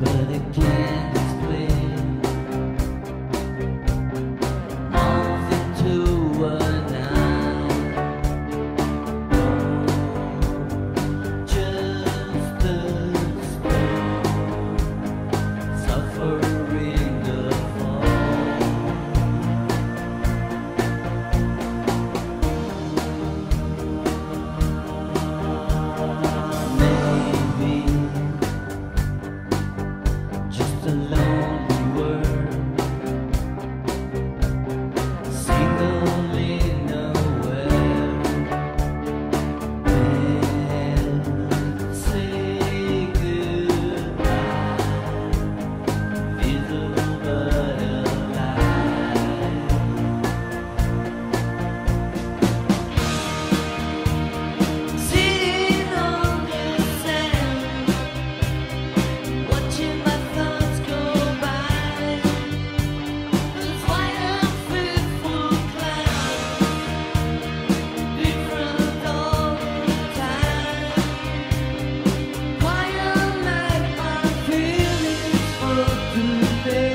burning baby.